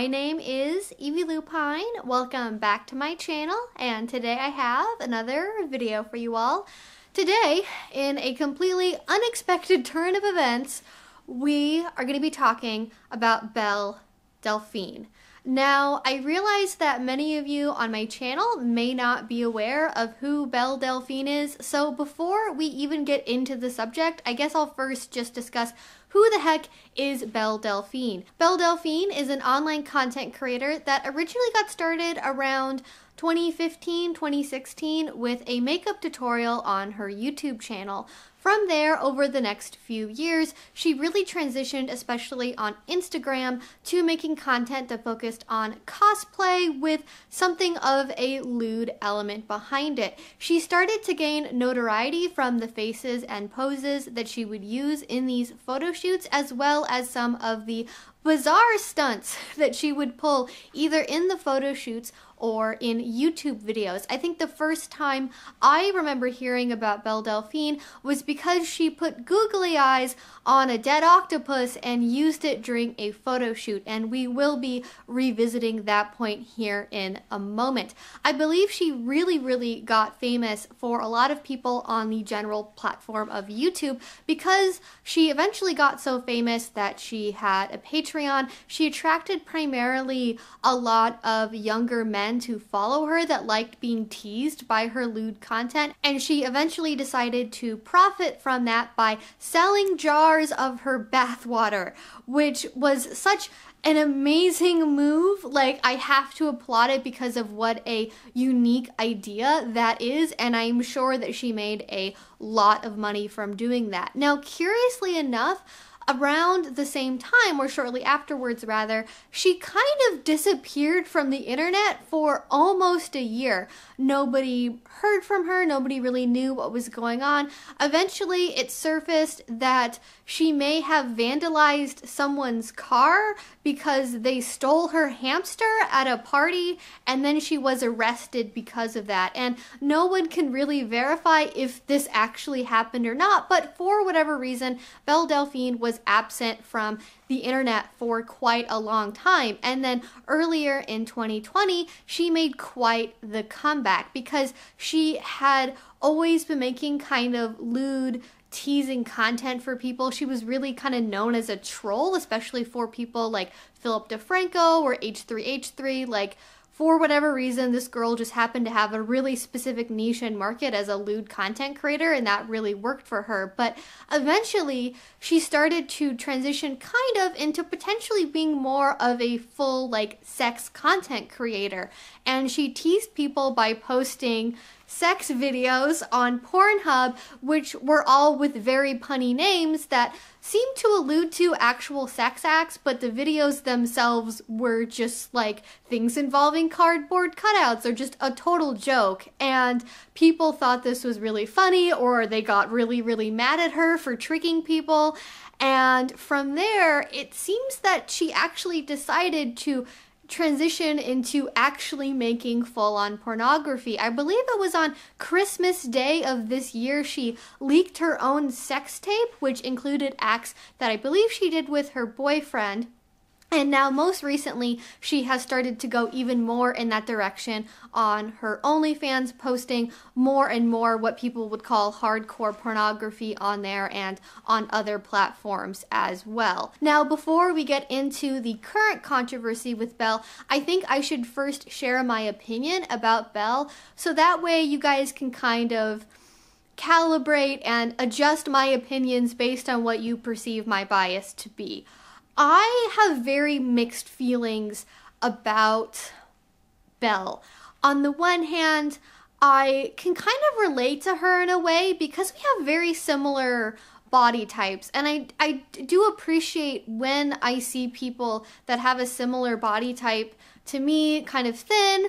My name is Evie Lupine. Welcome back to my channel, and today I have another video for you all. Today, in a completely unexpected turn of events, we are going to be talking about Belle Delphine. Now, I realize that many of you on my channel may not be aware of who Belle Delphine is, so before we even get into the subject, I guess I'll first just discuss who the heck is Belle Delphine? Belle Delphine is an online content creator that originally got started around 2015 2016 with a makeup tutorial on her YouTube channel. From there, over the next few years, she really transitioned, especially on Instagram, to making content that focused on cosplay with something of a lewd element behind it. She started to gain notoriety from the faces and poses that she would use in these photo shoots, as well as some of the bizarre stunts that she would pull either in the photo shoots or in YouTube videos. I think the first time I remember hearing about Belle Delphine was because she put googly eyes on a dead octopus and used it during a photo shoot, and we will be revisiting that point here in a moment. I believe she really, really got famous for a lot of people on the general platform of YouTube because she eventually got so famous that she had a Patreon. She attracted primarily a lot of younger men friends who follow her that liked being teased by her lewd content, and she eventually decided to profit from that by selling jars of her bathwater, which was such an amazing move. Like, I have to applaud it because of what a unique idea that is, and I'm sure that she made a lot of money from doing that. Now, curiously enough, around the same time, or shortly afterwards rather, she kind of disappeared from the internet for almost a year. Nobody heard from her, nobody really knew what was going on. Eventually, it surfaced that she may have vandalized someone's car because they stole her hamster at a party, and then she was arrested because of that. And no one can really verify if this actually happened or not, but for whatever reason, Belle Delphine was absent from the internet for quite a long time. And then earlier in 2020, she made quite the comeback because she had always been making kind of lewd teasing content for people. She was really kind of known as a troll, especially for people like Philip DeFranco or H3H3, like for whatever reason, this girl just happened to have a really specific niche and market as a lewd content creator, and that really worked for her. But eventually, she started to transition kind of into potentially being more of a full, like, sex content creator. And she teased people by posting sex videos on Pornhub, which were all with very punny names that seemed to allude to actual sex acts, but the videos themselves were just like things involving cardboard cutouts or just a total joke. And people thought this was really funny, or they got really, really mad at her for tricking people. And from there, it seems that she actually decided to transition into actually making full on pornography. I believe it was on Christmas Day of this year she leaked her own sex tape, which included acts that I believe she did with her boyfriend. And now, most recently, she has started to go even more in that direction on her OnlyFans, posting more and more what people would call hardcore pornography on there and on other platforms as well. Now, before we get into the current controversy with Belle, I think I should first share my opinion about Belle so that way you guys can kind of calibrate and adjust my opinions based on what you perceive my bias to be. I have very mixed feelings about Belle. On the one hand, I can kind of relate to her in a way because we have very similar body types and I I do appreciate when I see people that have a similar body type to me, kind of thin,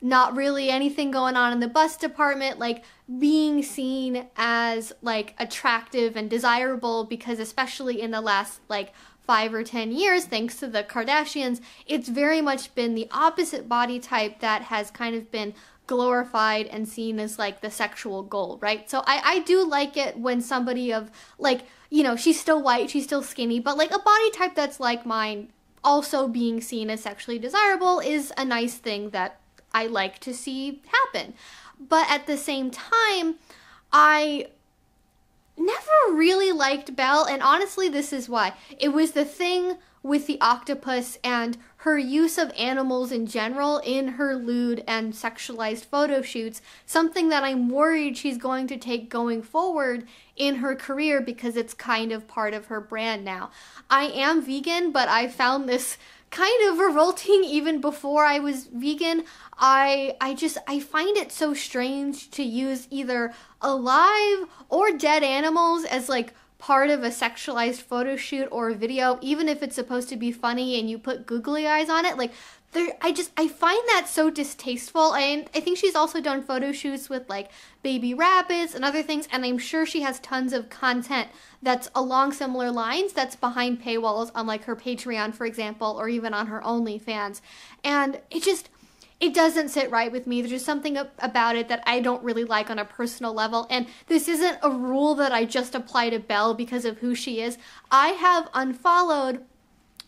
not really anything going on in the bust department, like being seen as like attractive and desirable because especially in the last like five or ten years, thanks to the Kardashians, it's very much been the opposite body type that has kind of been glorified and seen as like the sexual goal, right? So I, I do like it when somebody of like, you know, she's still white, she's still skinny, but like a body type that's like mine also being seen as sexually desirable is a nice thing that I like to see happen. But at the same time, I never really liked Belle, and honestly, this is why. It was the thing with the octopus and her use of animals in general in her lewd and sexualized photo shoots, something that I'm worried she's going to take going forward in her career because it's kind of part of her brand now. I am vegan, but I found this kind of revolting even before I was vegan. I I just I find it so strange to use either alive or dead animals as like part of a sexualized photo shoot or a video even if it's supposed to be funny and you put googly eyes on it like there I just I find that so distasteful and I think she's also done photo shoots with like baby rabbits and other things and I'm sure she has tons of content that's along similar lines that's behind paywalls on like her Patreon for example or even on her OnlyFans and it just it doesn't sit right with me. There's just something about it that I don't really like on a personal level. And this isn't a rule that I just apply to Belle because of who she is. I have unfollowed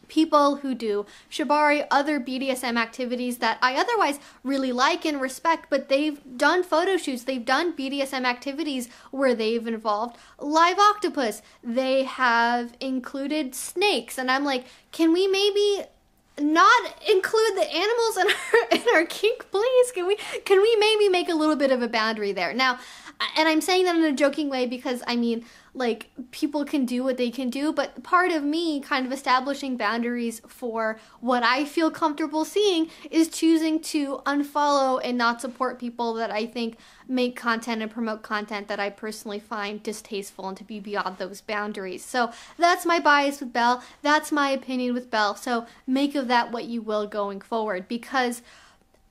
people who do shibari, other BDSM activities that I otherwise really like and respect, but they've done photo shoots, they've done BDSM activities where they've involved live octopus, they have included snakes, and I'm like, can we maybe not include the animals in our in our kink please? Can we can we maybe make a little bit of a boundary there? Now and i'm saying that in a joking way because i mean like people can do what they can do but part of me kind of establishing boundaries for what i feel comfortable seeing is choosing to unfollow and not support people that i think make content and promote content that i personally find distasteful and to be beyond those boundaries. So that's my bias with belle. That's my opinion with belle. So make of that what you will going forward because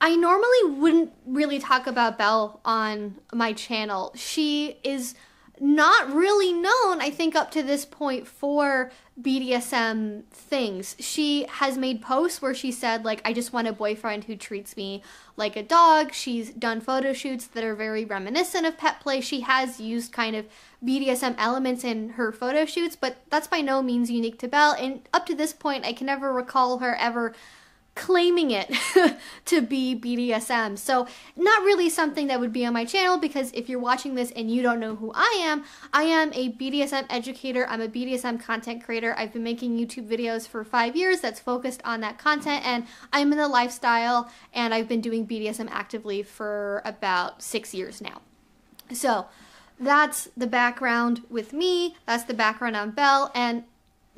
I normally wouldn't really talk about Belle on my channel. She is not really known, I think, up to this point for BDSM things. She has made posts where she said, like, I just want a boyfriend who treats me like a dog. She's done photo shoots that are very reminiscent of pet play. She has used kind of BDSM elements in her photo shoots, but that's by no means unique to Belle. And up to this point, I can never recall her ever claiming it to be BDSM. So, not really something that would be on my channel because if you're watching this and you don't know who I am, I am a BDSM educator. I'm a BDSM content creator. I've been making YouTube videos for five years that's focused on that content, and I'm in the lifestyle and I've been doing BDSM actively for about six years now. So, that's the background with me. That's the background on Belle. And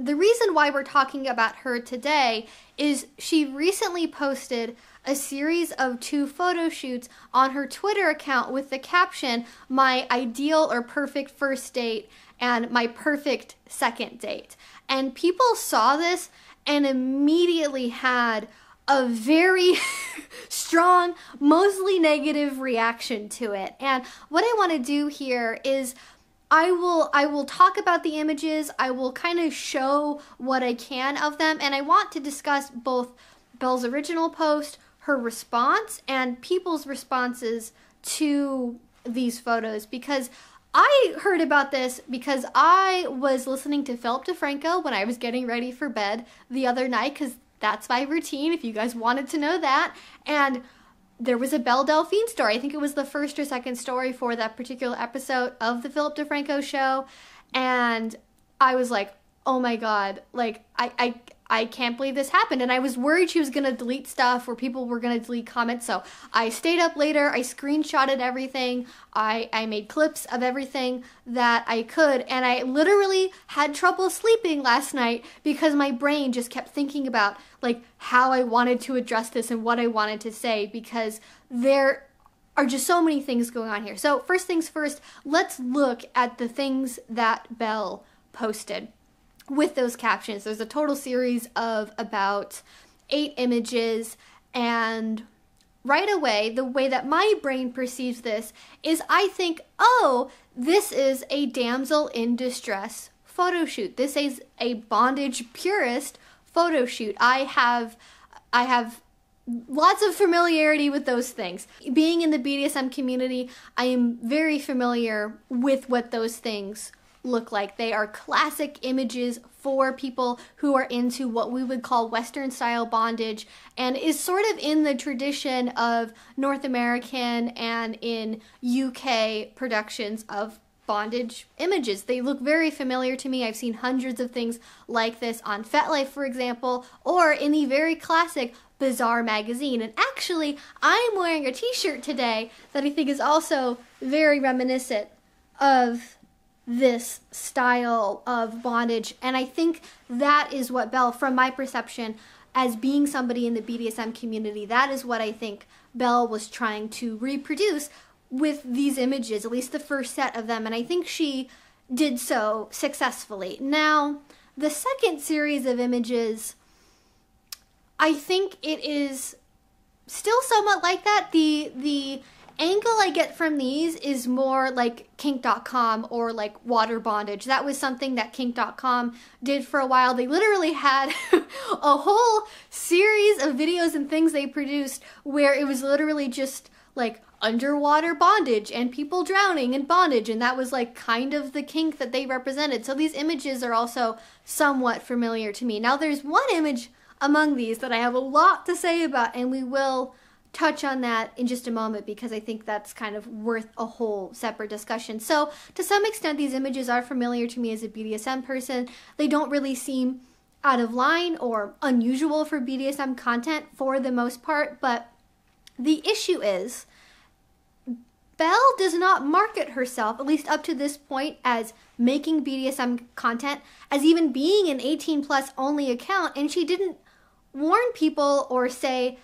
the reason why we're talking about her today is she recently posted a series of two photo shoots on her Twitter account with the caption, My ideal or perfect first date and my perfect second date. And people saw this and immediately had a very strong, mostly negative reaction to it. And what I want to do here is I will I will talk about the images. I will kind of show what I can of them and I want to discuss both Belle's original post, her response and people's responses to these photos because I heard about this because I was listening to Philip DeFranco when I was getting ready for bed the other night cuz that's my routine if you guys wanted to know that and there was a Belle Delphine story. I think it was the first or second story for that particular episode of the Philip DeFranco show. And I was like, oh my God, like, I, I, I can't believe this happened. And I was worried she was going to delete stuff or people were going to delete comments. So I stayed up later. I screenshotted everything. I, I made clips of everything that I could. And I literally had trouble sleeping last night because my brain just kept thinking about like how I wanted to address this and what I wanted to say because there are just so many things going on here. So first things first, let's look at the things that Belle posted with those captions. There's a total series of about eight images, and right away, the way that my brain perceives this is I think, oh, this is a damsel in distress photo shoot. This is a bondage purist photo shoot. I have I have lots of familiarity with those things. Being in the BDSM community, I am very familiar with what those things look like. They are classic images for people who are into what we would call Western style bondage and is sort of in the tradition of North American and in UK productions of bondage images. They look very familiar to me. I've seen hundreds of things like this on FetLife, for example, or in the very classic Bizarre magazine. And actually, I'm wearing a t shirt today that I think is also very reminiscent of this style of bondage. And I think that is what Belle, from my perception, as being somebody in the BDSM community, that is what I think Belle was trying to reproduce with these images, at least the first set of them. And I think she did so successfully. Now, the second series of images, I think it is still somewhat like that. The the angle I get from these is more like kink.com or like water bondage. That was something that kink.com did for a while. They literally had a whole series of videos and things they produced where it was literally just like underwater bondage and people drowning in bondage and that was like kind of the kink that they represented. So these images are also somewhat familiar to me. Now there's one image among these that I have a lot to say about and we will touch on that in just a moment because I think that's kind of worth a whole separate discussion. So, to some extent, these images are familiar to me as a BDSM person. They don't really seem out of line or unusual for BDSM content for the most part, but the issue is Belle does not market herself, at least up to this point, as making BDSM content, as even being an 18 plus only account, and she didn't warn people or say,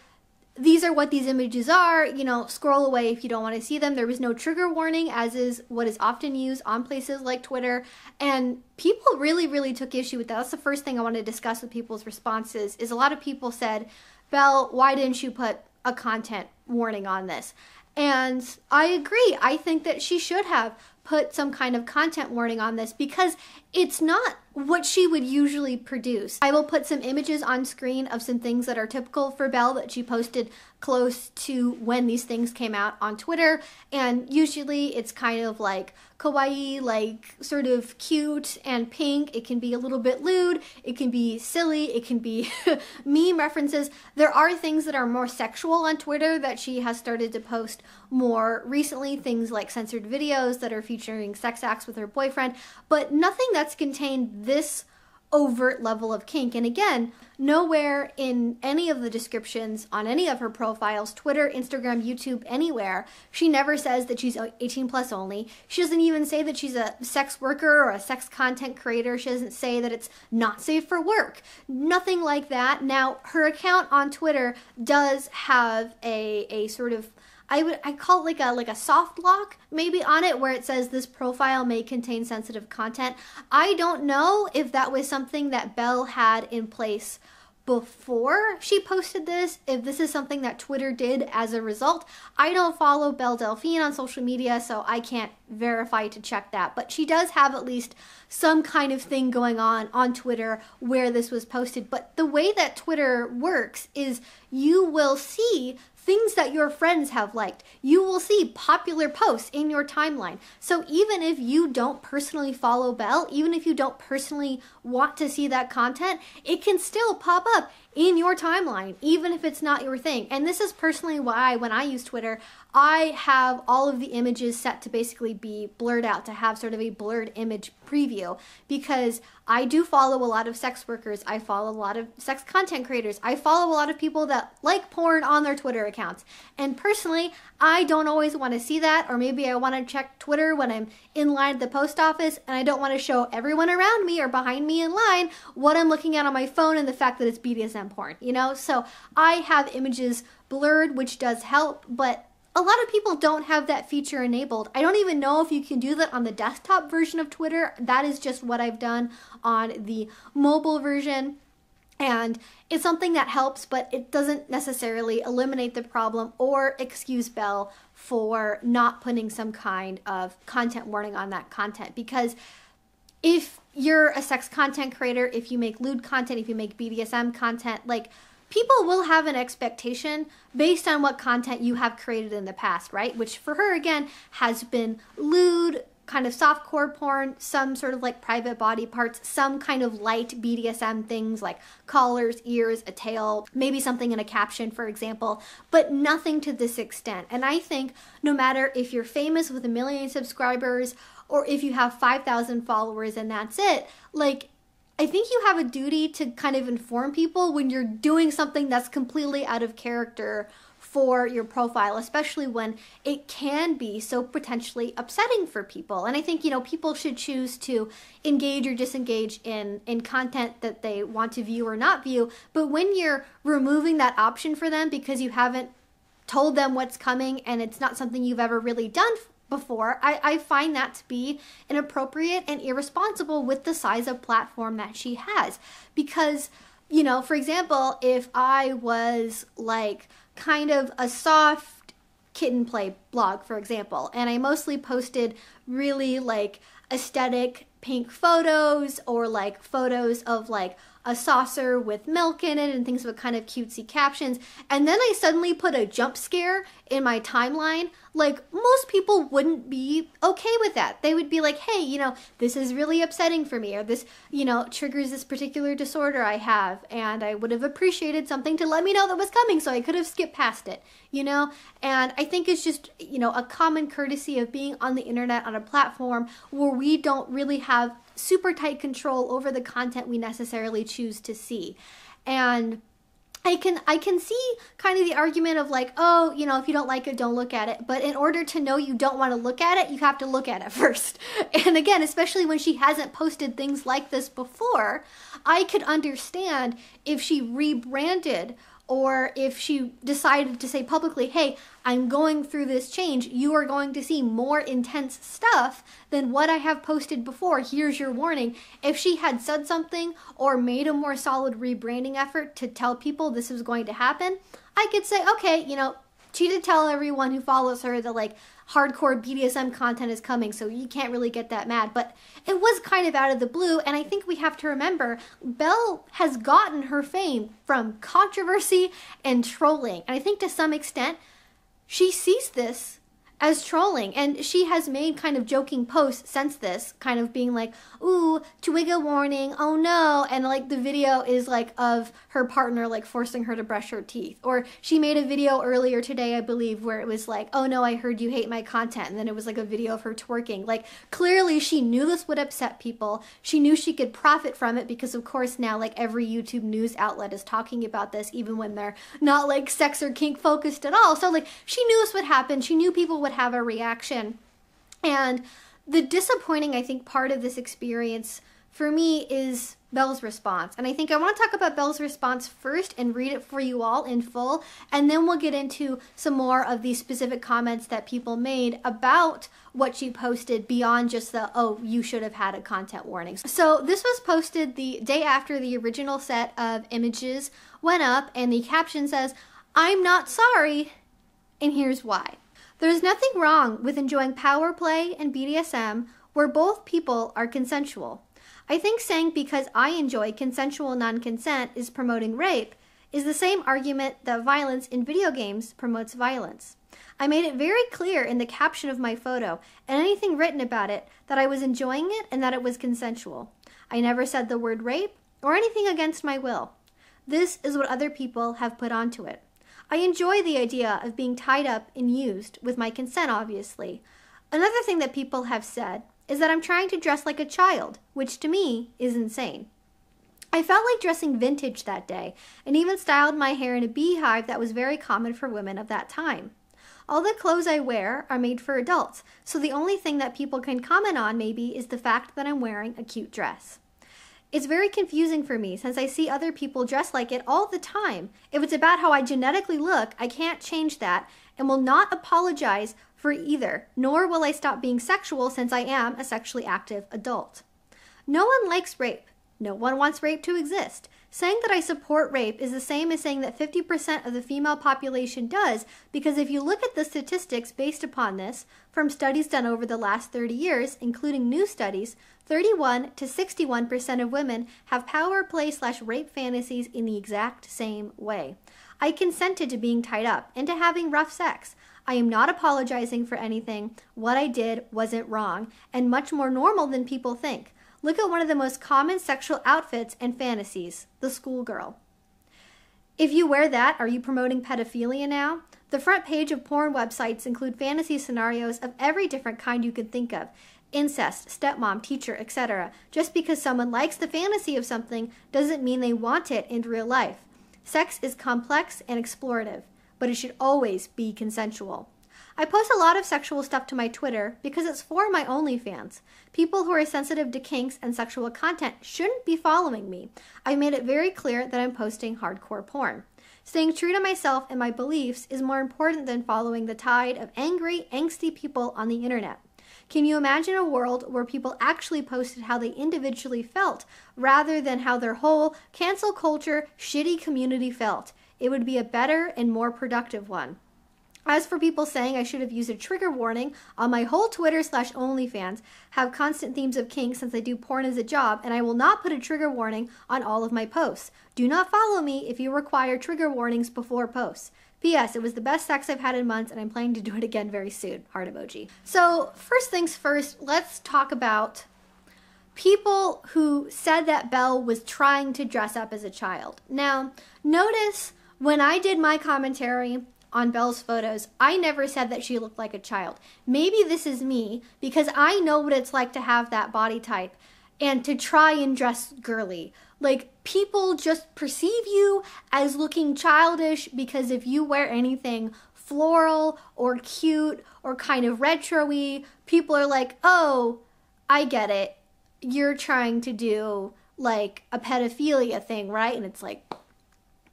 these are what these images are. You know, scroll away if you don't want to see them. There was no trigger warning, as is what is often used on places like Twitter. And people really, really took issue with that. That's the first thing I want to discuss with people's responses. Is a lot of people said, "Belle, why didn't you put a content warning on this?" And I agree. I think that she should have put some kind of content warning on this because it's not what she would usually produce. I will put some images on screen of some things that are typical for Belle that she posted close to when these things came out on Twitter. And usually it's kind of like kawaii, like sort of cute and pink. It can be a little bit lewd. It can be silly. It can be meme references. There are things that are more sexual on Twitter that she has started to post more recently. Things like censored videos that are featuring sex acts with her boyfriend, but nothing that's contained this overt level of kink. And again, nowhere in any of the descriptions on any of her profiles, Twitter, Instagram, YouTube, anywhere, she never says that she's 18 plus only. She doesn't even say that she's a sex worker or a sex content creator. She doesn't say that it's not safe for work. Nothing like that. Now, her account on Twitter does have a, a sort of I would I call it like a like a soft lock maybe on it where it says this profile may contain sensitive content. I don't know if that was something that Belle had in place before she posted this, if this is something that Twitter did as a result. I don't follow Belle Delphine on social media, so I can't verify to check that. But she does have at least some kind of thing going on on Twitter where this was posted. But the way that Twitter works is you will see things that your friends have liked. You will see popular posts in your timeline. So even if you don't personally follow Belle, even if you don't personally want to see that content, it can still pop up in your timeline, even if it's not your thing. And this is personally why, when I use Twitter, I have all of the images set to basically be blurred out, to have sort of a blurred image preview, because I do follow a lot of sex workers. I follow a lot of sex content creators. I follow a lot of people that like porn on their Twitter accounts. And personally, I don't always want to see that, or maybe I want to check Twitter when I'm in line at the post office and I don't want to show everyone around me or behind me in line what I'm looking at on my phone and the fact that it's BDSM porn, you know? So I have images blurred, which does help, but a lot of people don't have that feature enabled. I don't even know if you can do that on the desktop version of Twitter. That is just what I've done on the mobile version. And it's something that helps, but it doesn't necessarily eliminate the problem or excuse Belle for not putting some kind of content warning on that content. Because if you're a sex content creator, if you make lewd content, if you make BDSM content, like people will have an expectation based on what content you have created in the past, right? Which for her, again, has been lewd, kind of soft core porn, some sort of like private body parts, some kind of light BDSM things like collars, ears, a tail, maybe something in a caption, for example, but nothing to this extent. And I think no matter if you're famous with a million subscribers or if you have 5,000 followers and that's it, like, I think you have a duty to kind of inform people when you're doing something that's completely out of character for your profile, especially when it can be so potentially upsetting for people. And I think, you know, people should choose to engage or disengage in, in content that they want to view or not view. But when you're removing that option for them because you haven't told them what's coming and it's not something you've ever really done before, I, I find that to be inappropriate and irresponsible with the size of platform that she has. Because, you know, for example, if I was like, kind of a soft kitten play blog, for example, and I mostly posted really like aesthetic pink photos or like photos of like a saucer with milk in it and things with kind of cutesy captions. And then I suddenly put a jump scare in my timeline. Like, most people wouldn't be okay with that. They would be like, hey, you know, this is really upsetting for me, or this, you know, triggers this particular disorder I have. And I would have appreciated something to let me know that was coming so I could have skipped past it, you know? And I think it's just, you know, a common courtesy of being on the internet on a platform where we don't really have super tight control over the content we necessarily choose to see. And I can I can see kind of the argument of like, oh, you know, if you don't like it, don't look at it. But in order to know you don't want to look at it, you have to look at it first. And again, especially when she hasn't posted things like this before, I could understand if she rebranded or if she decided to say publicly, hey, I'm going through this change, you are going to see more intense stuff than what I have posted before. Here's your warning. If she had said something or made a more solid rebranding effort to tell people this was going to happen, I could say, okay, you know, she did tell everyone who follows her that like hardcore BDSM content is coming, so you can't really get that mad. But it was kind of out of the blue, and I think we have to remember Belle has gotten her fame from controversy and trolling. And I think to some extent, she sees this as trolling. And she has made kind of joking posts since this, kind of being like, ooh, Twigga warning, oh no. And like the video is like of her partner like forcing her to brush her teeth. Or she made a video earlier today, I believe, where it was like, oh no, I heard you hate my content. And then it was like a video of her twerking. Like clearly she knew this would upset people. She knew she could profit from it because of course now like every YouTube news outlet is talking about this, even when they're not like sex or kink focused at all. So like she knew this would happen. She knew people would have a reaction. And the disappointing, I think, part of this experience for me is Belle's response. And I think I want to talk about Belle's response first and read it for you all in full. And then we'll get into some more of these specific comments that people made about what she posted beyond just the, oh, you should have had a content warning. So this was posted the day after the original set of images went up, and the caption says, I'm not sorry, and here's why. There's nothing wrong with enjoying power play and BDSM where both people are consensual. I think saying because I enjoy consensual non consent is promoting rape is the same argument that violence in video games promotes violence. I made it very clear in the caption of my photo and anything written about it that I was enjoying it and that it was consensual. I never said the word rape or anything against my will. This is what other people have put onto it. I enjoy the idea of being tied up and used, with my consent, obviously. Another thing that people have said is that I'm trying to dress like a child, which to me is insane. I felt like dressing vintage that day, and even styled my hair in a beehive that was very common for women of that time. All the clothes I wear are made for adults, so the only thing that people can comment on maybe is the fact that I'm wearing a cute dress. It's very confusing for me since I see other people dress like it all the time. If it's about how I genetically look, I can't change that and will not apologize for either, nor will I stop being sexual since I am a sexually active adult. No one likes rape. No one wants rape to exist. Saying that I support rape is the same as saying that 50% of the female population does, because if you look at the statistics based upon this, from studies done over the last 30 years, including new studies, 31 to 61% of women have power play slash rape fantasies in the exact same way. I consented to being tied up and to having rough sex. I am not apologizing for anything. What I did wasn't wrong and much more normal than people think. Look at one of the most common sexual outfits and fantasies the schoolgirl. If you wear that, are you promoting pedophilia now? The front page of porn websites include fantasy scenarios of every different kind you could think of incest, stepmom, teacher, etc. Just because someone likes the fantasy of something doesn't mean they want it in real life. Sex is complex and explorative, but it should always be consensual. I post a lot of sexual stuff to my Twitter because it's for my OnlyFans. People who are sensitive to kinks and sexual content shouldn't be following me. I made it very clear that I'm posting hardcore porn. Staying true to myself and my beliefs is more important than following the tide of angry, angsty people on the internet. Can you imagine a world where people actually posted how they individually felt rather than how their whole cancel culture shitty community felt? It would be a better and more productive one. As for people saying I should have used a trigger warning on my whole Twitter slash OnlyFans, have constant themes of kink since I do porn as a job, and I will not put a trigger warning on all of my posts. Do not follow me if you require trigger warnings before posts. P.S. It was the best sex I've had in months, and I'm planning to do it again very soon. Heart emoji. So, first things first, let's talk about people who said that Belle was trying to dress up as a child. Now, notice when I did my commentary on Belle's photos, I never said that she looked like a child. Maybe this is me because I know what it's like to have that body type and to try and dress girly. Like, people just perceive you as looking childish because if you wear anything floral or cute or kind of retro people are like, oh, I get it. You're trying to do like a pedophilia thing, right? And it's like,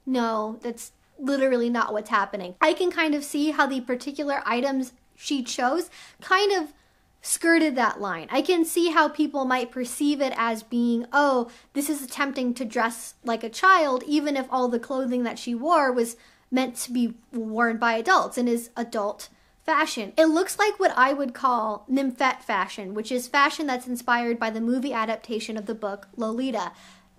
no, that's literally not what's happening. I can kind of see how the particular items she chose kind of skirted that line. I can see how people might perceive it as being, oh, this is attempting to dress like a child, even if all the clothing that she wore was meant to be worn by adults and is adult fashion. It looks like what I would call nymphette fashion, which is fashion that's inspired by the movie adaptation of the book Lolita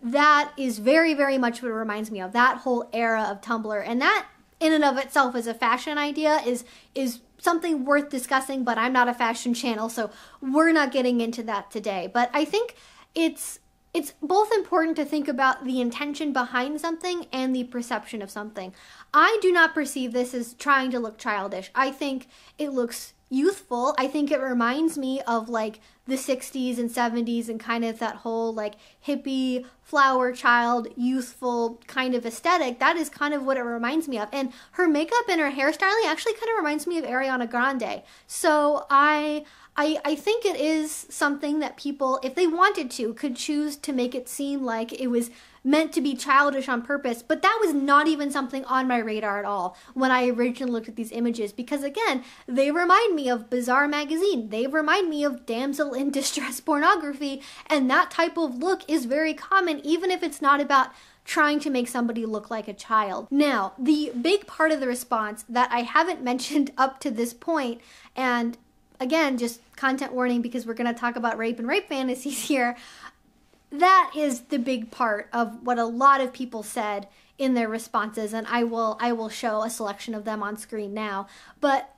that is very, very much what it reminds me of. That whole era of Tumblr. And that in and of itself as a fashion idea is is something worth discussing, but I'm not a fashion channel, so we're not getting into that today. But I think it's it's both important to think about the intention behind something and the perception of something. I do not perceive this as trying to look childish. I think it looks youthful. I think it reminds me of like the 60s and 70s and kind of that whole like hippie flower child youthful kind of aesthetic that is kind of what it reminds me of. And her makeup and her hairstyling actually kind of reminds me of ariana grande. So i I, I think it is something that people, if they wanted to, could choose to make it seem like it was meant to be childish on purpose, but that was not even something on my radar at all when I originally looked at these images because, again, they remind me of Bizarre Magazine. They remind me of damsel in distress pornography, and that type of look is very common, even if it's not about trying to make somebody look like a child. Now, the big part of the response that I haven't mentioned up to this point, and again, just content warning because we're going to talk about rape and rape fantasies here. That is the big part of what a lot of people said in their responses and I will I will show a selection of them on screen now. But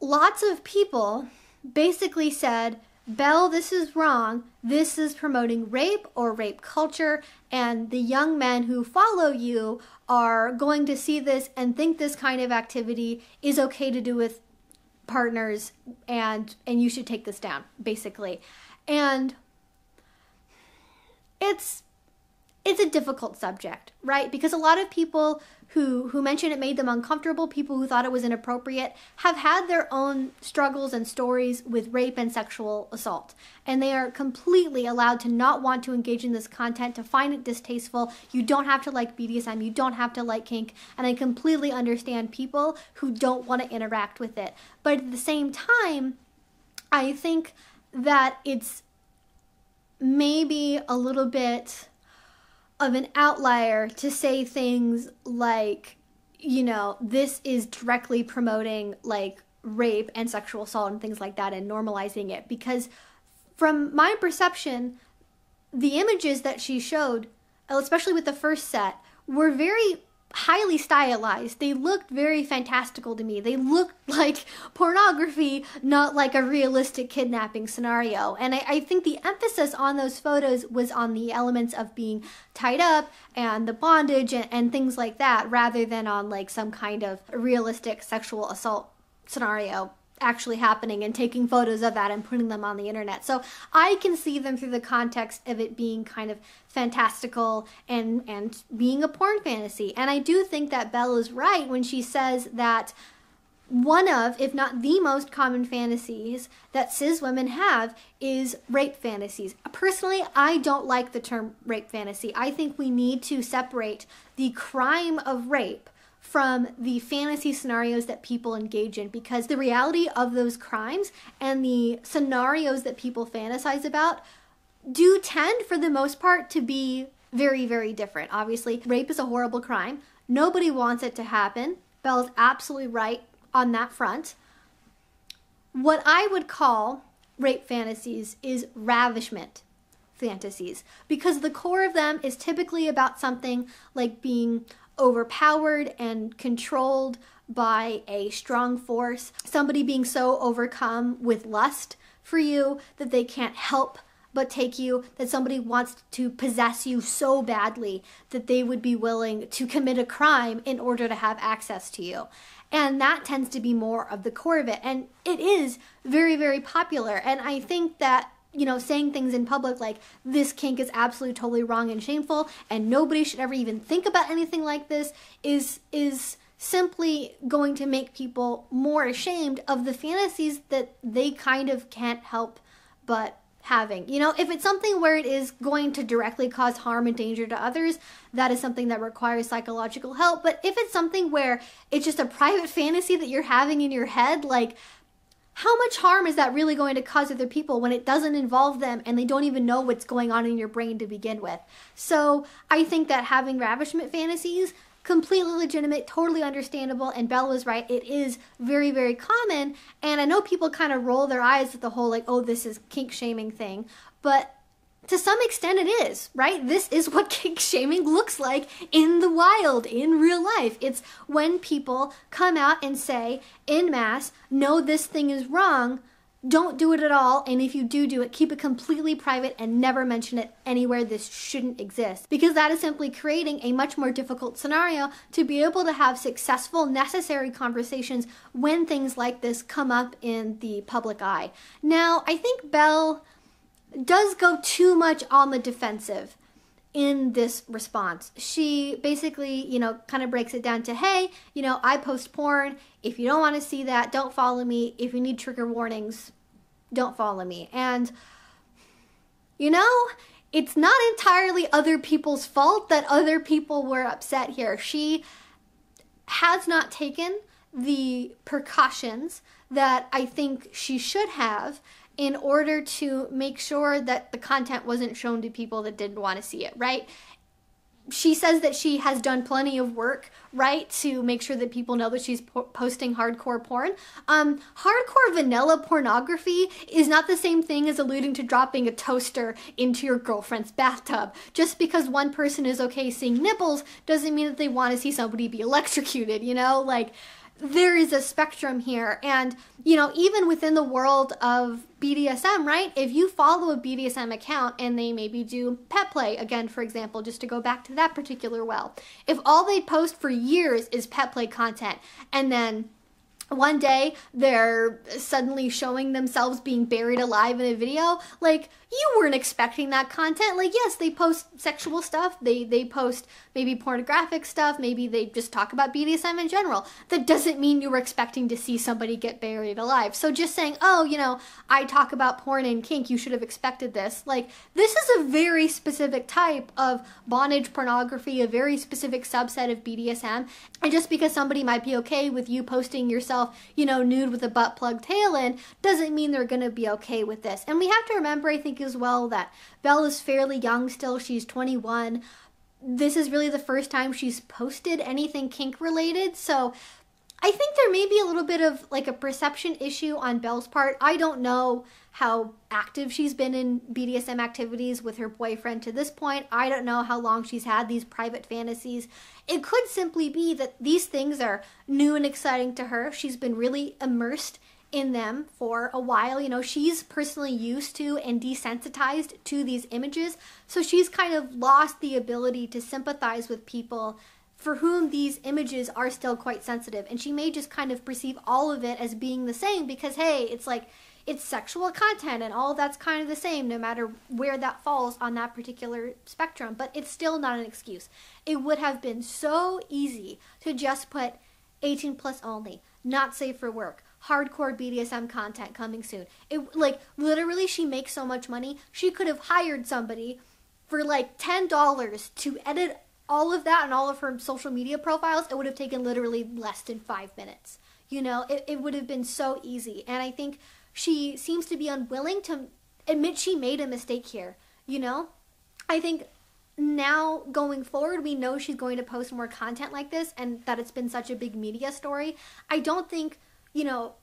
lots of people basically said, Belle, this is wrong. This is promoting rape or rape culture, and the young men who follow you are going to see this and think this kind of activity is okay to do with partners and and you should take this down basically. And it's it's a difficult subject right? Because a lot of people who who mentioned it made them uncomfortable. People who thought it was inappropriate have had their own struggles and stories with rape and sexual assault. And they are completely allowed to not want to engage in this content to find it distasteful. You don't have to like BDSM you don't have to like kink. And I completely understand people who don't want to interact with it. But at the same time I think that it's maybe a little bit of an outlier to say things like, you know, this is directly promoting like rape and sexual assault and things like that and normalizing it. Because from my perception the images that she showed especially with the first set were very highly stylized. They looked very fantastical to me. They looked like pornography, not like a realistic kidnapping scenario. And I, I, think the emphasis on those photos was on the elements of being tied up and the bondage and, and things like that, rather than on like some kind of realistic sexual assault scenario actually happening and taking photos of that and putting them on the internet. So I can see them through the context of it being kind of fantastical and and being a porn fantasy. And I do think that Belle is right when she says that one of, if not the most common fantasies that cis women have is rape fantasies. Personally, I don't like the term rape fantasy. I think we need to separate the crime of rape from the fantasy scenarios that people engage in because the reality of those crimes and the scenarios that people fantasize about do tend, for the most part, to be very, very different. Obviously, rape is a horrible crime. Nobody wants it to happen. Belle's absolutely right on that front. What I would call rape fantasies is ravishment fantasies because the core of them is typically about something like being overpowered and controlled by a strong force, somebody being so overcome with lust for you that they can't help but take you, that somebody wants to possess you so badly that they would be willing to commit a crime in order to have access to you. And that tends to be more of the core of it. And it is very, very popular. And I think that you know, saying things in public like this kink is absolutely totally wrong and shameful and nobody should ever even think about anything like this is is simply going to make people more ashamed of the fantasies that they kind of can't help but having. You know, if it's something where it is going to directly cause harm and danger to others, that is something that requires psychological help. But if it's something where it's just a private fantasy that you're having in your head, like how much harm is that really going to cause other people when it doesn't involve them and they don't even know what's going on in your brain to begin with? So I think that having ravishment fantasies, completely legitimate, totally understandable, and Belle was right. It is very, very common. And I know people kind of roll their eyes at the whole, like, oh, this is kink shaming thing. But to some extent it is, right? This is what kink shaming looks like in the wild, in real life. It's when people come out and say, in mass, no, this thing is wrong, don't do it at all, and if you do do it, keep it completely private and never mention it anywhere this shouldn't exist. Because that is simply creating a much more difficult scenario to be able to have successful, necessary conversations when things like this come up in the public eye. Now, I think Belle does go too much on the defensive in this response. She basically, you know, kind of breaks it down to, hey, you know, I post porn. If you don't want to see that, don't follow me. If you need trigger warnings, don't follow me. And, you know, it's not entirely other people's fault that other people were upset here. She has not taken the precautions that I think she should have in order to make sure that the content wasn't shown to people that didn't want to see it, right? She says that she has done plenty of work, right, to make sure that people know that she's po- posting hardcore porn. Um, hardcore vanilla pornography is not the same thing as alluding to dropping a toaster into your girlfriend's bathtub. Just because one person is okay seeing nipples doesn't mean that they want to see somebody be electrocuted, you know? Like, there is a spectrum here. And, you know, even within the world of BDSM, right? If you follow a BDSM account and they maybe do pet play, again, for example, just to go back to that particular well, if all they post for years is pet play content and then one day they're suddenly showing themselves being buried alive in a video like you weren't expecting that content. Like yes they post sexual stuff. They they post maybe pornographic stuff. Maybe they just talk about bdsm in general. That doesn't mean you were expecting to see somebody get buried alive. So just saying oh you know i talk about porn and kink you should have expected this. Like this is a very specific type of bondage pornography a very specific subset of bdsm and just because somebody might be okay with you posting yourself you know nude with a butt plug tail in doesn't mean they're to be okay with this. And we have to remember i think think as well that Belle is fairly young still. She's 21. This is really the first time she's posted anything kink related. So I think there may be a little bit of like a perception issue on Belle's part. I don't know how active she's been in BDSM activities with her boyfriend to this point. I don't know how long she's had these private fantasies. It could simply be that these things are new and exciting to her. She's been really immersed in them for a while. You know, she's personally used to and desensitized to these images. So she's kind of lost the ability to sympathize with people for whom these images are still quite sensitive. And she may just kind of perceive all of it as being the same because, hey, it's like it's sexual content and all that's kind of the same no matter where that falls on that particular spectrum. But it's still not an excuse. It would have been so easy to just put 18 plus only, not safe for work, hardcore BDSM content coming soon. It like literally she makes so much money, she could have hired somebody for like $10 to edit all of that and all of her social media profiles. It would have taken literally less than 5 minutes. You know, it, it would have been so easy. And I think she seems to be unwilling to admit she made a mistake here, you know? I think now going forward, we know she's going to post more content like this and that it's been such a big media story. I don't think you know,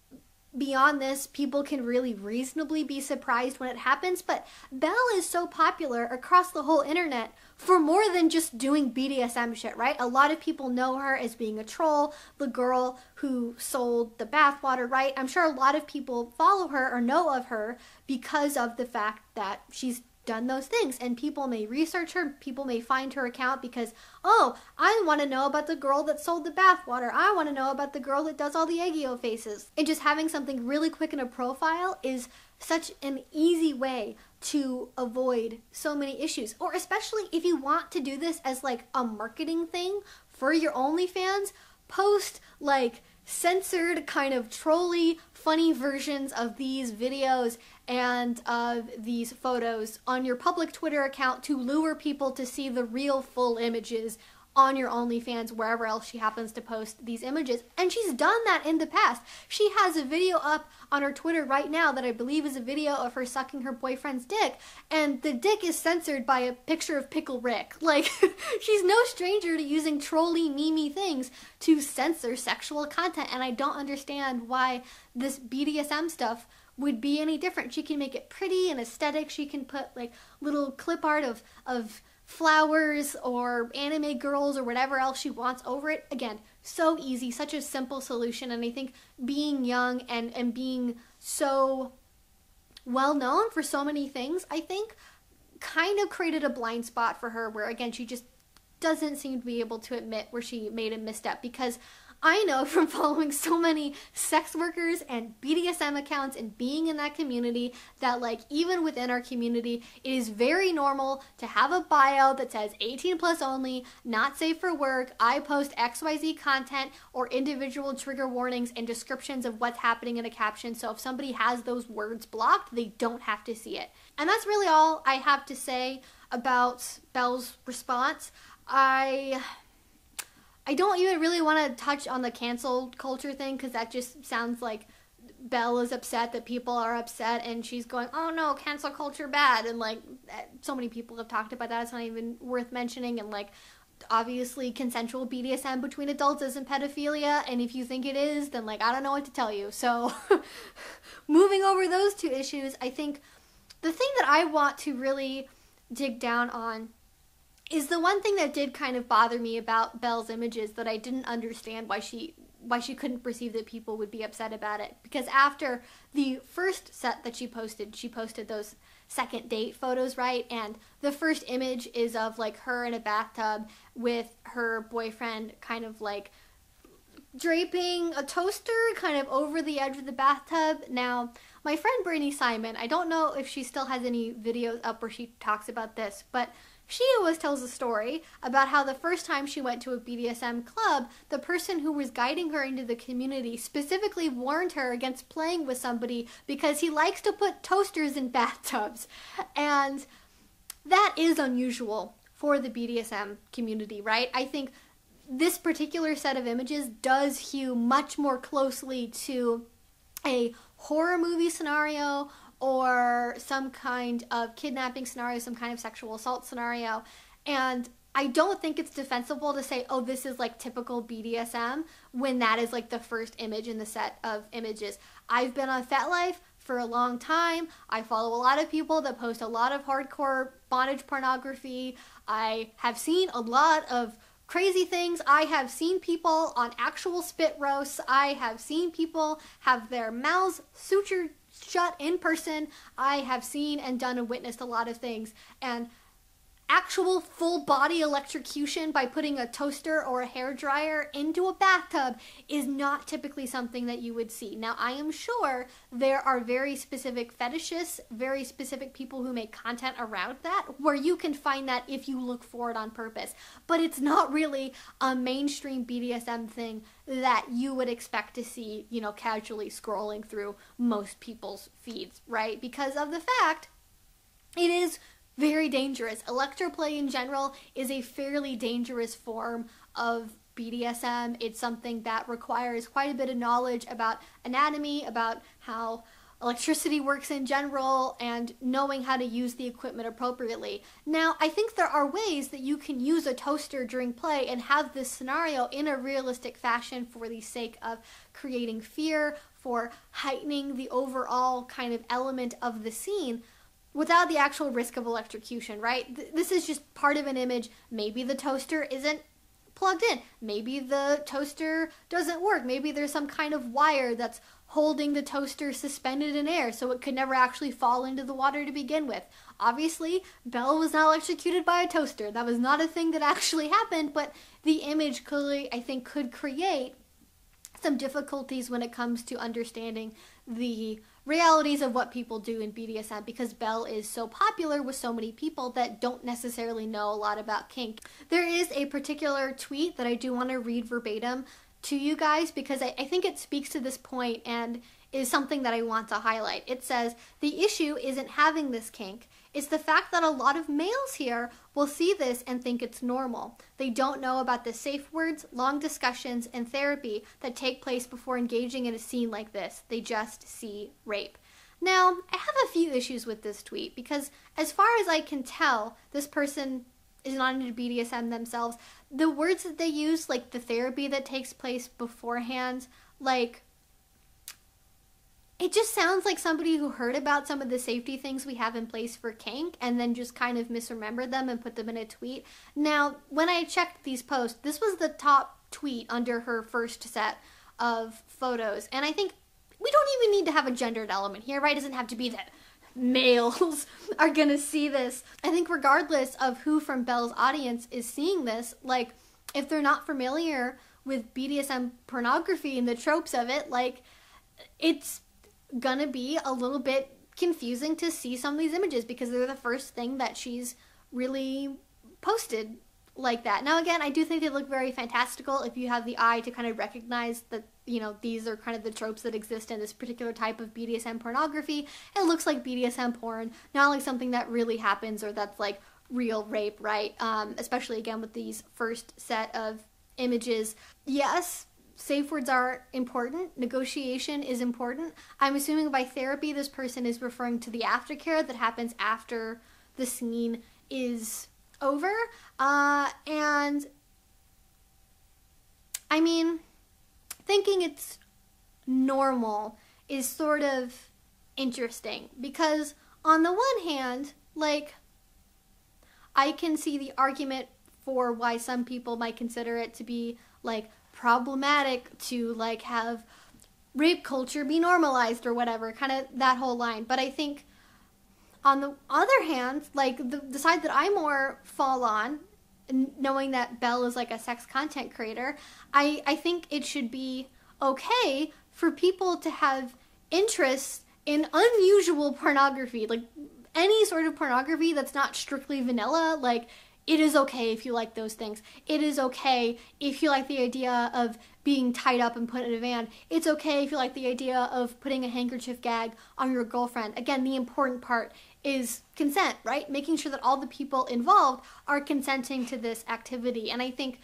beyond this, people can really reasonably be surprised when it happens, but Belle is so popular across the whole internet for more than just doing BDSM shit, right? A lot of people know her as being a troll, the girl who sold the bathwater, right? I'm sure a lot of people follow her or know of her because of the fact that she's done those things. And people may research her people may find her account because oh i want to know about the girl that sold the bathwater. I want to know about the girl that does all the ahegao faces. And just having something really quick in a profile is such an easy way to avoid so many issues. Or especially if you want to do this as like a marketing thing for your onlyfans post like censored kind of trolly funny versions of these videos and of these photos on your public Twitter account to lure people to see the real full images on your OnlyFans, wherever else she happens to post these images. And she's done that in the past. She has a video up on her Twitter right now that I believe is a video of her sucking her boyfriend's dick, and the dick is censored by a picture of Pickle Rick. Like, she's no stranger to using trolly, memey things to censor sexual content, and I don't understand why this BDSM stuff would be any different. She can make it pretty and aesthetic. She can put like little clip art of of flowers or anime girls or whatever else she wants over it. Again, so easy, such a simple solution. And I think being young and, and being so well known for so many things, I think kind of created a blind spot for her where, again, she just doesn't seem to be able to admit where she made a misstep because I know from following so many sex workers and BDSM accounts and being in that community that, like, even within our community, it is very normal to have a bio that says 18 plus only, not safe for work, I post XYZ content, or individual trigger warnings and descriptions of what's happening in a caption. So if somebody has those words blocked, they don't have to see it. And that's really all I have to say about Belle's response. I I don't even really want to touch on the cancel culture thing because that just sounds like Belle is upset that people are upset and she's going, oh no, cancel culture bad. And like, eh, so many people have talked about that. It's not even worth mentioning. And like, obviously, consensual BDSM between adults isn't pedophilia. And if you think it is, then like, I don't know what to tell you. So, moving over those two issues, I think the thing that I want to really dig down on is the one thing that did kind of bother me about Belle's images that I didn't understand why she why she couldn't perceive that people would be upset about it. Because after the first set that she posted she posted those second date photos right? And the first image is of like her in a bathtub with her boyfriend kind of like draping a toaster kind of over the edge of the bathtub. Now my friend Brittany Simon I don't know if she still has any videos up where she talks about this but she always tells a story about how the first time she went to a BDSM club, the person who was guiding her into the community specifically warned her against playing with somebody because he likes to put toasters in bathtubs. And that is unusual for the BDSM community, right? I think this particular set of images does hew much more closely to a horror movie scenario or some kind of kidnapping scenario, some kind of sexual assault scenario. And I don't think it's defensible to say, oh, this is like typical BDSM when that is like the first image in the set of images. I've been on FetLife for a long time. I follow a lot of people that post a lot of hardcore bondage pornography. I have seen a lot of crazy things. I have seen people on actual spit roasts. I have seen people have their mouths sutured shut in person. I have seen and done and witnessed a lot of things. And actual full body electrocution by putting a toaster or a hair dryer into a bathtub is not typically something that you would see. Now, I am sure there are very specific fetishists, very specific people who make content around that where you can find that if you look for it on purpose. But it's not really a mainstream BDSM thing that you would expect to see, you know, casually scrolling through most people's feeds, right? Because of the fact it is very dangerous. Electroplay in general is a fairly dangerous form of BDSM. It's something that requires quite a bit of knowledge about anatomy, about how electricity works in general, and knowing how to use the equipment appropriately. Now, I think there are ways that you can use a toaster during play and have this scenario in a realistic fashion for the sake of creating fear, for heightening the overall kind of element of the scene without the actual risk of electrocution, right? Th- this is just part of an image. Maybe the toaster isn't plugged in. Maybe the toaster doesn't work. Maybe there's some kind of wire that's holding the toaster suspended in air so it could never actually fall into the water to begin with. Obviously, Belle was not electrocuted by a toaster. That was not a thing that actually happened, but the image clearly, I think, could create some difficulties when it comes to understanding the realities of what people do in BDSM because Belle is so popular with so many people that don't necessarily know a lot about kink. There is a particular tweet that I do want to read verbatim to you guys because I, I think it speaks to this point and is something that I want to highlight. It says, The issue isn't having this kink, it's the fact that a lot of males here will see this and think it's normal. They don't know about the safe words, long discussions, and therapy that take place before engaging in a scene like this. They just see rape. Now, I have a few issues with this tweet because, as far as I can tell, this person is not into BDSM themselves. The words that they use, like the therapy that takes place beforehand, like it just sounds like somebody who heard about some of the safety things we have in place for kink and then just kind of misremembered them and put them in a tweet. Now, when I checked these posts, this was the top tweet under her first set of photos. And I think we don't even need to have a gendered element here, right? It doesn't have to be that males are gonna see this. I think regardless of who from Belle's audience is seeing this, like if they're not familiar with BDSM pornography and the tropes of it, like it's gonna be a little bit confusing to see some of these images because they're the first thing that she's really posted like that. Now again, I do think they look very fantastical if you have the eye to kind of recognize that you know these are kind of the tropes that exist in this particular type of BDSM pornography. It looks like BDSM porn, not like something that really happens or that's like real rape, right? Um, especially again with these first set of images. Yes, safe words are important. Negotiation is important. I'm assuming by therapy, this person is referring to the aftercare that happens after the scene is over. Uh, and I mean, thinking it's normal is sort of interesting because, on the one hand, like, I can see the argument for why some people might consider it to be like problematic to like have rape culture be normalized or whatever, kind of that whole line. But I think on the other hand, like the, the side that I more fall on, knowing that Belle is like a sex content creator, I, I think it should be okay for people to have interest in unusual pornography, like any sort of pornography that's not strictly vanilla, like it is okay if you like those things. It is okay if you like the idea of being tied up and put in a van. It's okay if you like the idea of putting a handkerchief gag on your girlfriend. Again, the important part is consent, right? Making sure that all the people involved are consenting to this activity. And I think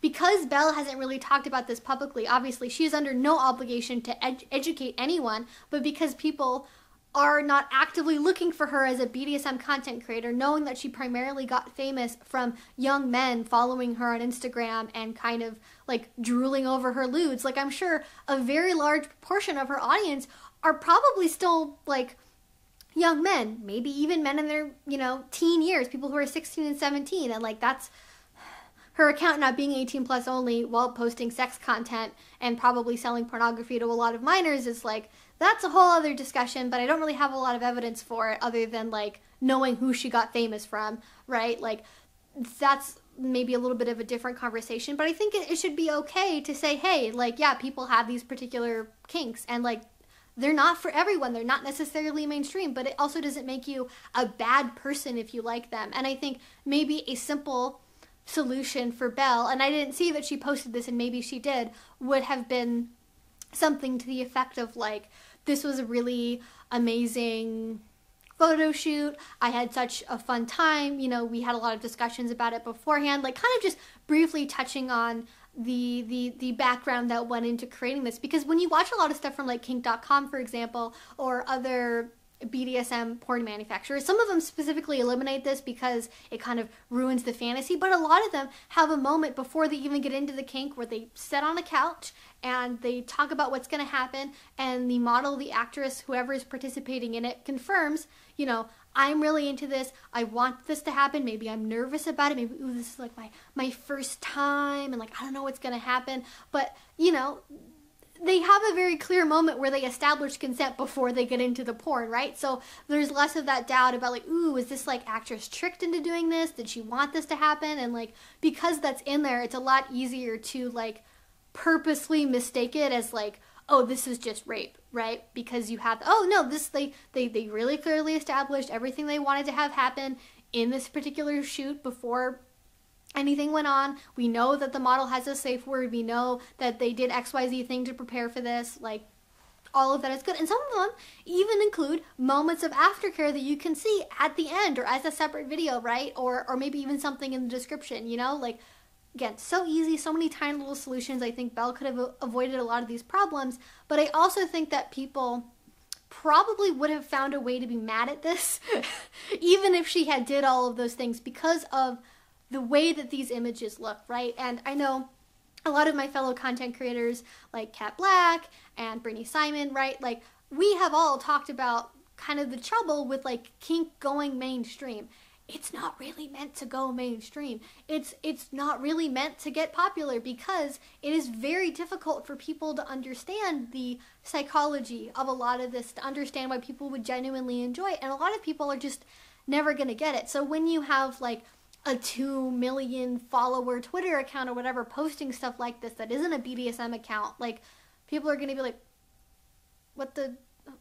because Belle hasn't really talked about this publicly, obviously she is under no obligation to ed- educate anyone, but because people are not actively looking for her as a BDSM content creator, knowing that she primarily got famous from young men following her on Instagram and kind of like drooling over her lewds. Like, I'm sure a very large portion of her audience are probably still like young men, maybe even men in their, you know, teen years, people who are 16 and 17. And like, that's her account not being 18 plus only while posting sex content and probably selling pornography to a lot of minors is like that's a whole other discussion but i don't really have a lot of evidence for it other than like knowing who she got famous from right like that's maybe a little bit of a different conversation but i think it, it should be okay to say hey like yeah people have these particular kinks and like they're not for everyone. They're not necessarily mainstream, but it also doesn't make you a bad person if you like them. And I think maybe a simple solution for Belle, and I didn't see that she posted this, and maybe she did, would have been something to the effect of like, this was a really amazing photo shoot. I had such a fun time. You know, we had a lot of discussions about it beforehand, like kind of just briefly touching on the the the background that went into creating this because when you watch a lot of stuff from like kink.com for example or other BDSM porn manufacturers. Some of them specifically eliminate this because it kind of ruins the fantasy, but a lot of them have a moment before they even get into the kink where they sit on a couch and they talk about what's going to happen and the model, the actress, whoever is participating in it confirms, you know, I'm really into this. I want this to happen. Maybe I'm nervous about it. Maybe ooh, this is like my my first time and like I don't know what's going to happen, but you know, they have a very clear moment where they establish consent before they get into the porn, right? So there's less of that doubt about like, ooh, is this like actress tricked into doing this? Did she want this to happen? And like because that's in there, it's a lot easier to like purposely mistake it as like, oh, this is just rape, right? Because you have oh no, this they they they really clearly established everything they wanted to have happen in this particular shoot before anything went on. We know that the model has a safe word. We know that they did XYZ thing to prepare for this. Like, all of that is good. And some of them even include moments of aftercare that you can see at the end or as a separate video, right? Or, or maybe even something in the description, you know? Like, again, so easy, so many tiny little solutions. I think Belle could have avoided a lot of these problems. But I also think that people probably would have found a way to be mad at this even if she had did all of those things because of the way that these images look, right? And I know a lot of my fellow content creators like Kat Blaque and Brittany Simon, right? Like we have all talked about kind of the trouble with like kink going mainstream. It's not really meant to go mainstream. It's it's not really meant to get popular because it is very difficult for people to understand the psychology of a lot of this, to understand why people would genuinely enjoy it. And a lot of people are just never going to get it. So when you have like a 2 million follower Twitter account or whatever posting stuff like this that isn't a BDSM account, like people are going to be like what the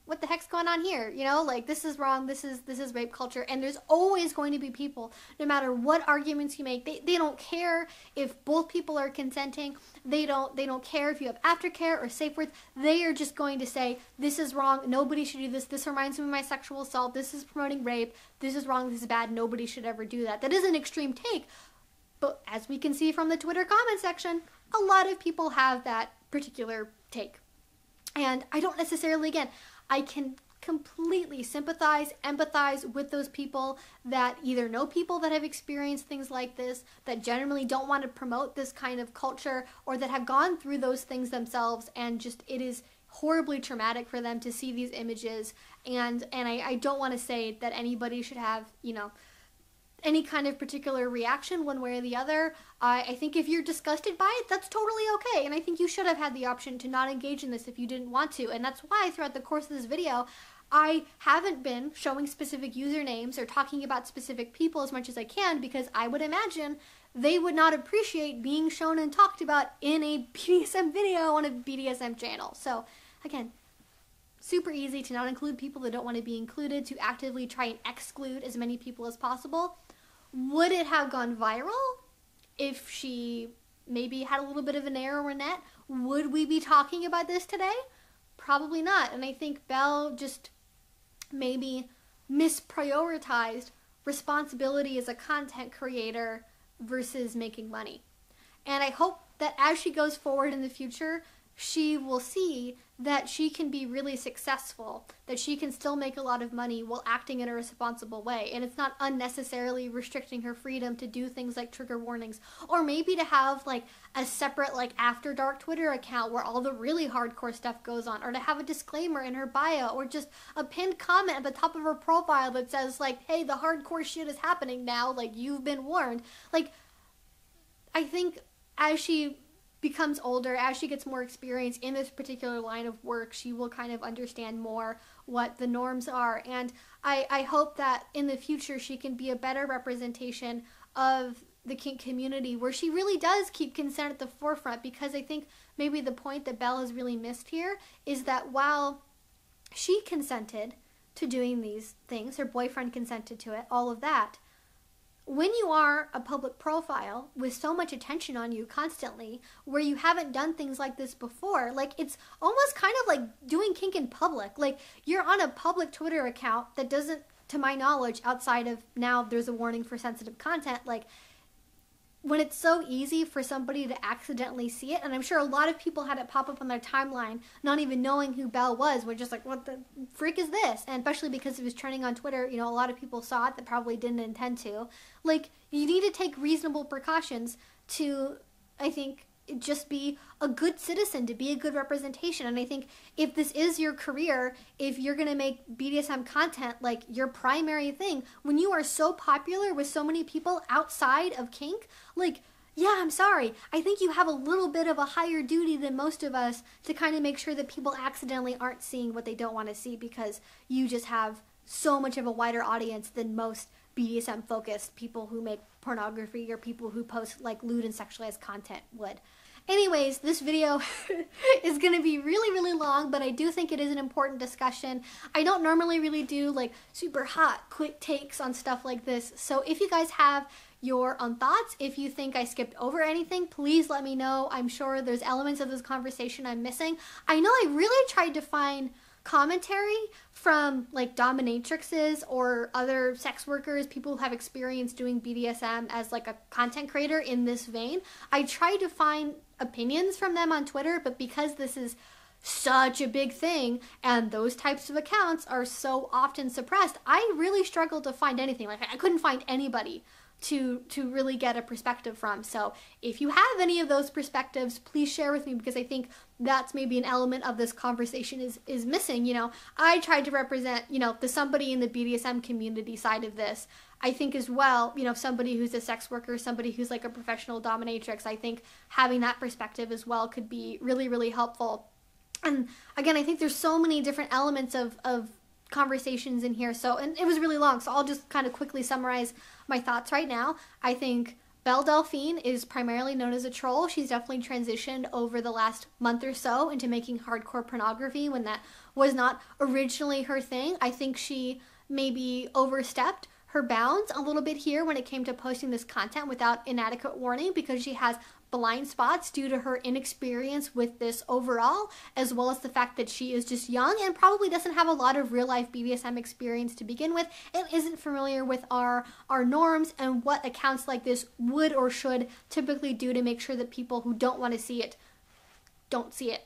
what the heck's going on here? You know like this is wrong this is this is rape culture and there's always going to be people no matter what arguments you make they, they don't care if both people are consenting they don't they don't care if you have aftercare or safe words they are just going to say this is wrong nobody should do this this reminds me of my sexual assault this is promoting rape this is wrong this is bad nobody should ever do that. That is an extreme take but as we can see from the twitter comment section a lot of people have that particular take. And I don't necessarily, again, I can completely sympathize, empathize with those people that either know people that have experienced things like this, that generally don't want to promote this kind of culture, or that have gone through those things themselves and just it is horribly traumatic for them to see these images. And and I, I don't want to say that anybody should have, you know, any kind of particular reaction one way or the other. I, I think if you're disgusted by it, that's totally okay. And I think you should have had the option to not engage in this if you didn't want to. And that's why throughout the course of this video, I haven't been showing specific usernames or talking about specific people as much as I can because I would imagine they would not appreciate being shown and talked about in a BDSM video on a BDSM channel. So, again, super easy to not include people that don't want to be included, to actively try and exclude as many people as possible. Would it have gone viral if she maybe had a little bit of an error in net? Would we be talking about this today? Probably not. And I think Belle just maybe misprioritized responsibility as a content creator versus making money. And I hope that as she goes forward in the future, she will see that she can be really successful, that she can still make a lot of money while acting in a responsible way. And it's not unnecessarily restricting her freedom to do things like trigger warnings, or maybe to have like a separate, like after dark Twitter account where all the really hardcore stuff goes on, or to have a disclaimer in her bio, or just a pinned comment at the top of her profile that says, like, hey, the hardcore shit is happening now, like, you've been warned. Like, I think as she becomes older, as she gets more experience in this particular line of work, she will kind of understand more what the norms are. And I, I hope that in the future she can be a better representation of the kink community where she really does keep consent at the forefront because I think maybe the point that Belle has really missed here is that while she consented to doing these things, her boyfriend consented to it, all of that when you are a public profile with so much attention on you constantly, where you haven't done things like this before, like it's almost kind of like doing kink in public. Like you're on a public Twitter account that doesn't, to my knowledge, outside of now there's a warning for sensitive content, like when it's so easy for somebody to accidentally see it, and I'm sure a lot of people had it pop up on their timeline, not even knowing who Belle was, were just like, what the freak is this? And especially because it was trending on Twitter, you know, a lot of people saw it that probably didn't intend to. Like, you need to take reasonable precautions to, I think, just be a good citizen, to be a good representation. And I think if this is your career, if you're going to make BDSM content like your primary thing, when you are so popular with so many people outside of kink, like, yeah, I'm sorry. I think you have a little bit of a higher duty than most of us to kind of make sure that people accidentally aren't seeing what they don't want to see because you just have so much of a wider audience than most BDSM focused people who make pornography or people who post like lewd and sexualized content would. Anyways, this video is going to be really, really long, but I do think it is an important discussion. I don't normally really do like super hot, quick takes on stuff like this. So if you guys have your own thoughts, if you think I skipped over anything, please let me know. I'm sure there's elements of this conversation I'm missing. I know I really tried to find commentary from like dominatrixes or other sex workers, people who have experience doing BDSM as like a content creator in this vein. I tried to find opinions from them on Twitter, but because this is such a big thing and those types of accounts are so often suppressed, I really struggled to find anything. Like I couldn't find anybody to to really get a perspective from. So if you have any of those perspectives, please share with me because I think that's maybe an element of this conversation is is missing. You know, I tried to represent, you know, the somebody in the BDSM community side of this. I think as well, you know, somebody who's a sex worker, somebody who's like a professional dominatrix, I think having that perspective as well could be really, really helpful. And again, I think there's so many different elements of, of conversations in here. So, and it was really long, so I'll just kind of quickly summarize my thoughts right now. I think Belle Delphine is primarily known as a troll. She's definitely transitioned over the last month or so into making hardcore pornography when that was not originally her thing. I think she maybe overstepped her bounds a little bit here when it came to posting this content without inadequate warning because she has blind spots due to her inexperience with this overall, as well as the fact that she is just young and probably doesn't have a lot of real life BDSM experience to begin with and isn't familiar with our, our norms and what accounts like this would or should typically do to make sure that people who don't want to see it don't see it.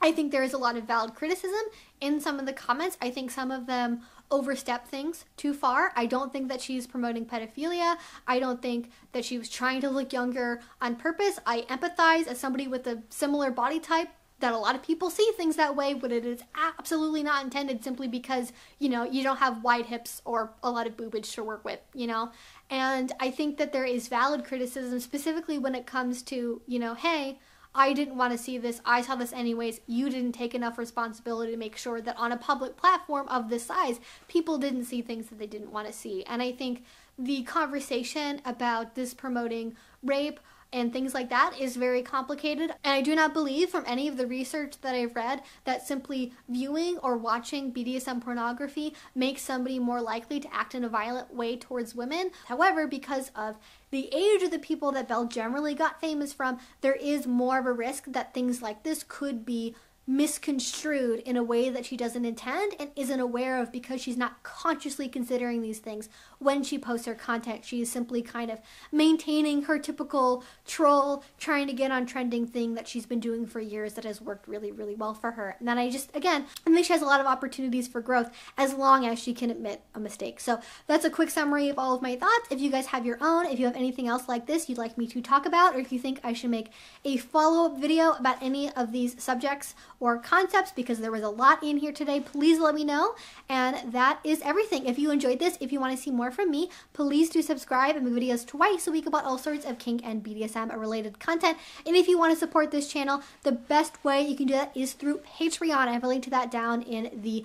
I think there is a lot of valid criticism in some of the comments. I think some of them overstep things too far. I don't think that she's promoting pedophilia. I don't think that she was trying to look younger on purpose. I empathize as somebody with a similar body type that a lot of people see things that way, but it is absolutely not intended simply because, you know, you don't have wide hips or a lot of boobage to work with, you know? And I think that there is valid criticism, specifically when it comes to, you know, hey, I didn't want to see this. I saw this anyways. You didn't take enough responsibility to make sure that on a public platform of this size, people didn't see things that they didn't want to see. And I think the conversation about this promoting rape and things like that is very complicated. And I do not believe from any of the research that I've read that simply viewing or watching BDSM pornography makes somebody more likely to act in a violent way towards women. However, because of the age of the people that Belle generally got famous from, there is more of a risk that things like this could be misconstrued in a way that she doesn't intend and isn't aware of because she's not consciously considering these things when she posts her content. She is simply kind of maintaining her typical troll, trying to get on trending thing that she's been doing for years that has worked really, really well for her. And then I just, again, I think she has a lot of opportunities for growth as long as she can admit a mistake. So that's a quick summary of all of my thoughts. If you guys have your own, if you have anything else like this you'd like me to talk about, or if you think I should make a follow up video about any of these subjects or concepts because there was a lot in here today, please let me know. And that is everything. If you enjoyed this, if you want to see more from me, please do subscribe and make videos twice a week about all sorts of kink and BDSM related content. And if you want to support this channel, the best way you can do that is through Patreon. I have a link to that down in the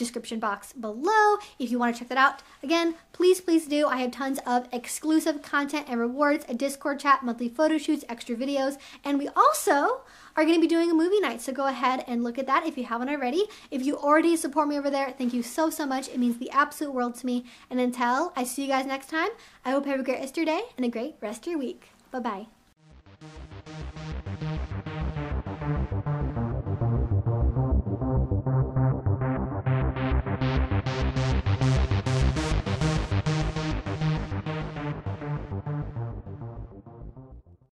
description box below if you want to check that out. Again, please, please do. I have tons of exclusive content and rewards, a Discord chat, monthly photo shoots, extra videos, and we also are going to be doing a movie night. So go ahead and look at that if you haven't already. If you already support me over there, thank you so, so much. It means the absolute world to me. And until I see you guys next time, I hope you have a great Easter day and a great rest of your week. Bye-bye.